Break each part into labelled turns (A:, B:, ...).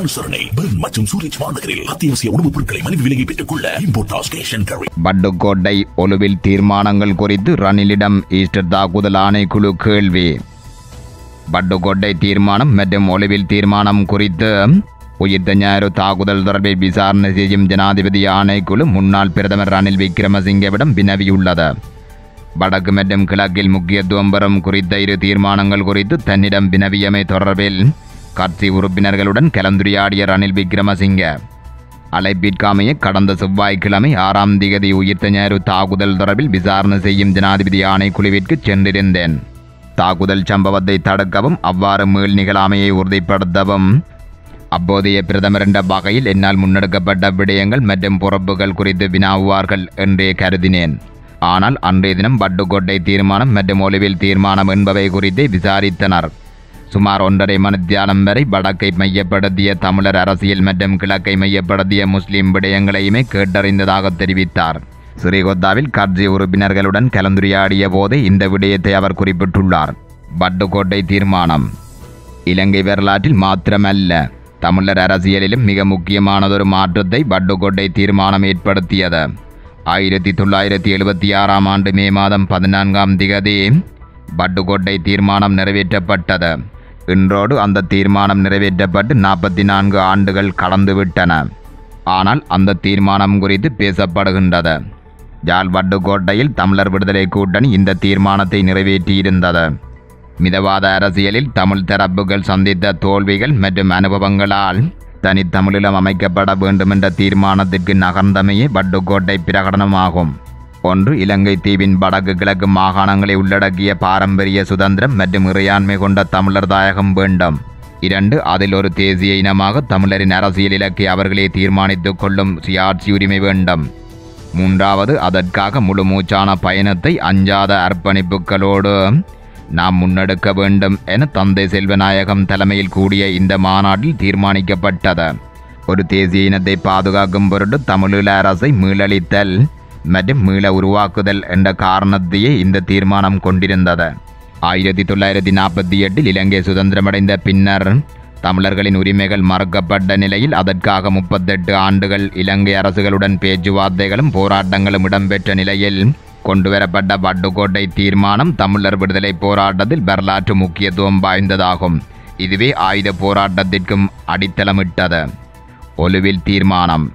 A: அனுசரணை. பெர்ன் மற்றும் சூரிச் மாநகரில் அத்தியாவசிய உணவுப் பொருட்களை மலிவு விலையை பெற்றுக் கொள்ள importers cash and carry
B: Vaddukoddai Oluvil தீர்மானங்கள் குறித்து ரணிலிடம் ஈஸ்டர் தாக்குதல் ஆணைக்குழு கேள்வி. பட்டுக்கோட்டை தீர்மானம் மற்றும் ஒலுவில் தீர்மானம் குறித்து உயிர்த்த ஞாயிறு தாக்குதல் தொடர்பில் விசாரணை செய்யும் ஜனாதிபதி ஆணைக்குழு முன்னாள் பிரதமர் ரணில் விக்ரமசிங்கவிடம் வினவியுள்ளது. வடக்கு மற்றும் கிழக்கில் முக்கியத்துவம் பெறும் குறித்த இரு தீர்மானங்கள் குறித்து தன்னிடம் வினவியமை தொடர்பில் கட்சி உறுப்பினர்களுடன் கலந்துரையாடிய ரணில் விக்ரமசிங்க அழைப்பிற்காமைய கடந்த செவ்வாய்க்கிழமை ஆறாம் திகதி உயிர்த்த ஞாயிறு தாக்குதல் தொடர்பில் விசாரணை செய்யும் ஜனாதிபதி ஆணைக்குழுவிற்கு சென்றிருந்தேன். தாக்குதல் சம்பவத்தை தடுக்கவும் அவ்வாறு மீள் நிகழாமையை உறுதிப்படுத்தவும் அப்போதைய பிரதமர் என்ற வகையில் என்னால் முன்னெடுக்கப்பட்ட விடயங்கள் மற்றும் பொறுப்புகள் குறித்து வினாவுவார்கள் என்றே கருதினேன். ஆனால் அன்றைய தினம் பட்டுக்கோட்டை தீர்மானம் மற்றும் ஒலிவில் தீர்மானம் என்பவை குறித்தே விசாரித்தனர். சுமார் ஒன்றரை மணித்தியாலம் வரை வடக்கை மையப்படுத்திய தமிழர் அரசியல் மற்றும் கிழக்கை மையப்படுத்திய முஸ்லிம் விடயங்களையுமே கேட்டறிந்ததாக தெரிவித்தார். ஸ்ரீகொத்தாவில் கட்சி உறுப்பினர்களுடன் கலந்துரையாடிய போதே இந்த விடயத்தை அவர் குறிப்பிட்டுள்ளார். பட்டுக்கோட்டை தீர்மானம். இலங்கை வரலாற்றில் மாத்திரமல்ல தமிழர் அரசியலிலும் மிக முக்கியமானதொரு மாற்றத்தை பட்டுக்கோட்டை தீர்மானம் ஏற்படுத்தியது. ஆயிரத்தி தொள்ளாயிரத்தி எழுபத்தி ஆறாம் ஆண்டு மே மாதம் பதினான்காம் திகதி பட்டுக்கோட்டை தீர்மானம் நிறைவேற்றப்பட்டது. இன்றோடு அந்த தீர்மானம் நிறைவேற்றப்பட்டு நாற்பத்தி நான்கு ஆண்டுகள் கடந்துவிட்டன. ஆனால் அந்த தீர்மானம் குறித்து பேசப்படுகின்றது. ஜால் வட்டுக்கோட்டையில் தமிழர் விடுதலை கூட்டணி இந்த தீர்மானத்தை நிறைவேற்றியிருந்தது. மிதவாத அரசியலில் தமிழ் தரப்புகள் சந்தித்த தோல்விகள் மற்றும் அனுபவங்களால் தனித்தமிழிலம் அமைக்கப்பட வேண்டுமென்ற தீர்மானத்திற்கு நகர்ந்தமையே வட்டுக்கோட்டை பிரகடனமாகும். ஒன்று இலங்கை தீவின் வடக்கு கிழக்கு மாகாணங்களை உள்ளடக்கிய பாரம்பரிய சுதந்திரம் மற்றும் இறையாண்மை கொண்ட தமிழர் தாயகம் வேண்டும். இரண்டு அதில் ஒரு தேசிய இனமாக தமிழரின் அரசியல் இலக்கை அவர்களே தீர்மானித்துக் கொள்ளும் சுயாட்சி உரிமை வேண்டும். மூன்றாவது அதற்காக முழு மூச்சான பயணத்தை அஞ்சாத அர்ப்பணிப்புகளோடு நாம் முன்னெடுக்க வேண்டும் என தந்தை செல்வநாயகம் தலைமையில் கூடிய இந்த மாநாட்டில் தீர்மானிக்கப்பட்டது. ஒரு தேசிய இனத்தை பாதுகாக்கும் பொருட்டு தமிழீழ அரசை மீளளித்தல் மற்றும் மீள உருவாக்குதல் என்ற காரணத்தையே இந்த தீர்மானம் கொண்டிருந்தது ஆயிரத்தி தொள்ளாயிரத்தி நாற்பத்தி எட்டில் இலங்கை சுதந்திரமடைந்த பின்னர் தமிழர்களின் உரிமைகள் மறுக்கப்பட்ட நிலையில் அதற்காக முப்பத்தெட்டு ஆண்டுகள் இலங்கை அரசுகளுடன் பேச்சுவார்த்தைகளும் போராட்டங்களும் இடம்பெற்ற நிலையில் கொண்டுவரப்பட்ட வட்டுக்கோட்டை தீர்மானம் தமிழர் விடுதலை போராட்டத்தில் வரலாற்று முக்கியத்துவம் வாய்ந்ததாகும் இதுவே ஆயுத போராட்டத்திற்கும் அடித்தளமிட்டது ஒலுவில் தீர்மானம்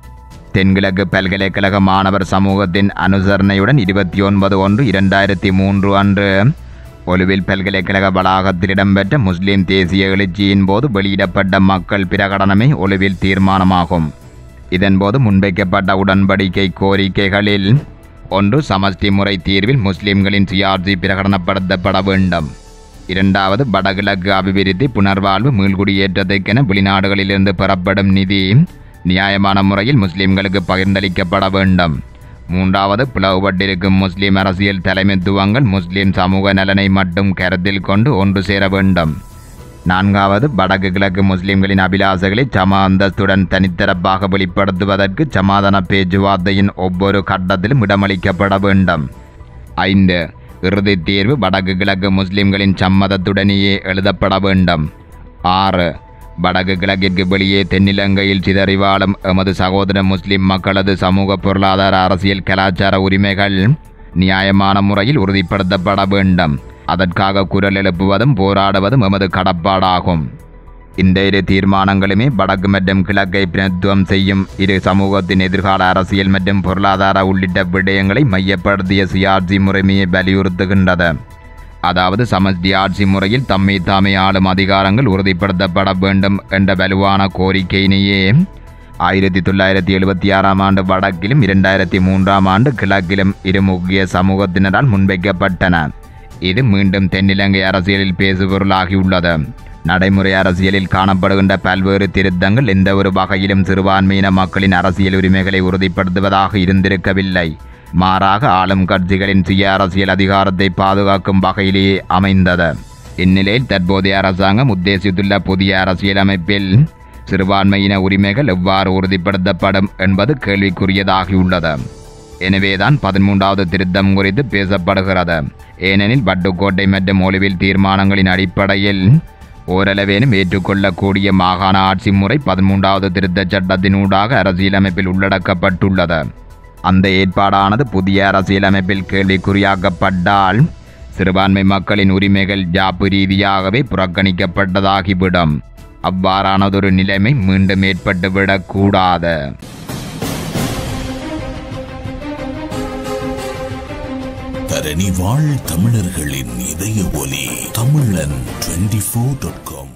B: தென்கிழக்கு பல்கலைக்கழக மாணவர் சமூகத்தின் அனுசரணையுடன் இருபத்தி ஒன்பது ஒன்று இரண்டாயிரத்தி மூன்று அன்று ஒலுவில் பல்கலைக்கழக வளாகத்தில் இடம்பெற்ற முஸ்லிம் தேசிய எழுச்சியின் போது வெளியிடப்பட்ட மக்கள் பிரகடனமே ஒலுவில் தீர்மானமாகும். இதன்போது முன்வைக்கப்பட்ட உடன்படிக்கை கோரிக்கைகளில் ஒன்று சமஷ்டி முறை தீர்வில் முஸ்லிம்களின் சுயாட்சி பிரகடனப்படுத்தப்பட வேண்டும். இரண்டாவது வடகிழக்கு அபிவிருத்தி புனர்வாழ்வு மீள்குடியேற்றத்துக்கென வெளிநாடுகளிலிருந்து பெறப்படும் நிதி நியாயமான முறையில் முஸ்லிம்களுக்கு பகிர்ந்தளிக்கப்பட வேண்டும். மூன்றாவது பிளவுபட்டிருக்கும் முஸ்லிம் அரசியல் தலைமைத்துவங்கள் முஸ்லிம் சமூக நலனை மட்டும் கருத்தில் கொண்டு ஒன்று சேர வேண்டும். நான்காவது வடக்கு கிழக்கு முஸ்லிம்களின் அபிலாசைகளை சம அந்தஸ்துடன் தனித்தரப்பாக வெளிப்படுத்துவதற்கு சமாதான பேச்சுவார்த்தையின் ஒவ்வொரு கட்டத்திலும் இடமளிக்கப்பட வேண்டும். ஐந்து இறுதி தீர்வு வடக்கு கிழக்கு முஸ்லிம்களின் சம்மதத்துடனேயே எழுதப்பட வேண்டும். ஆறு வடக்கு கிழக்கிற்கு வெளியே தென்னிலங்கையில் சிதறி வாழும் எமது சகோதர முஸ்லிம் மக்களது சமூக பொருளாதார அரசியல் கலாச்சார உரிமைகள் நியாயமான முறையில் உறுதிப்படுத்தப்பட வேண்டும். அதற்காக குரல் எழுப்புவதும் போராடுவதும் எமது கடப்பாடாகும். இந்த இரு தீர்மானங்களுமே வடக்கு மற்றும் கிழக்கை பிரதித்துவம் செய்யும் இரு சமூகத்தின் எதிர்கால அரசியல் மற்றும் பொருளாதார உள்ளிட்ட விடயங்களை மையப்படுத்திய சுயாட்சி முறைமையை வலியுறுத்துகின்றது. அதாவது சமஸ்தி ஆட்சி முறையில் தம்மை தாமே ஆளும் அதிகாரங்கள் உறுதிப்படுத்தப்பட வேண்டும் என்ற வலுவான கோரிக்கையினையே ஆயிரத்தி தொள்ளாயிரத்தி எழுபத்தி ஆறாம் ஆண்டு வடக்கிலும் இரண்டாயிரத்தி மூன்றாம் ஆண்டு கிழக்கிலும் இரு முக்கிய சமூகத்தினரால் முன்வைக்கப்பட்டன. இது மீண்டும் தென்னிலங்கை அரசியலில் பேசுபொருளாகியுள்ளது. நடைமுறை அரசியலில் காணப்படுகின்ற பல்வேறு திருத்தங்கள் எந்த ஒரு வகையிலும் சிறுபான்மையின மக்களின் அரசியல் உரிமைகளை உறுதிப்படுத்துவதாக இருந்திருக்கவில்லை. மாறாக ஆளும் கட்சிகளின் சுய அரசியல் அதிகாரத்தை பாதுகாக்கும் வகையிலேயே அமைந்தது. இந்நிலையில் தற்போதைய அரசாங்கம் உத்தேசித்துள்ள புதிய அரசியலமைப்பில் சிறுபான்மையின உரிமைகள் எவ்வாறு உறுதிப்படுத்தப்படும் என்பது கேள்விக்குரியதாகியுள்ளது. எனவேதான் பதிமூன்றாவது திருத்தம் குறித்து பேசப்படுகிறது. ஏனெனில் வட்டுக்கோட்டை மற்றும் ஒளிவில் தீர்மானங்களின் அடிப்படையில் ஓரளவேனும் ஏற்றுக்கொள்ளக்கூடிய மாகாண ஆட்சி முறை பதிமூன்றாவது திருத்த சட்டத்தினூடாக அரசியலமைப்பில் உள்ளடக்கப்பட்டுள்ளது. அந்த ஏற்பாடானது புதிய அரசியலமைப்பில் கேள்விக்குறியாக்கப்பட்டால் சிறுபான்மை மக்களின் உரிமைகள் ஜாப்பு ரீதியாகவே புறக்கணிக்கப்பட்டதாகிவிடும். அவ்வாறானதொரு நிலைமை மீண்டும் ஏற்பட்டுவிடக்கூடாது.
A: தரணி வாழ் தமிழர்களின் இதய ஒலி தமிழன் டுவெண்டி ஃபோர் டாட் காம்